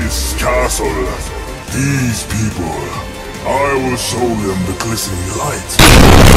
This castle, these people, I will show them the glistening light.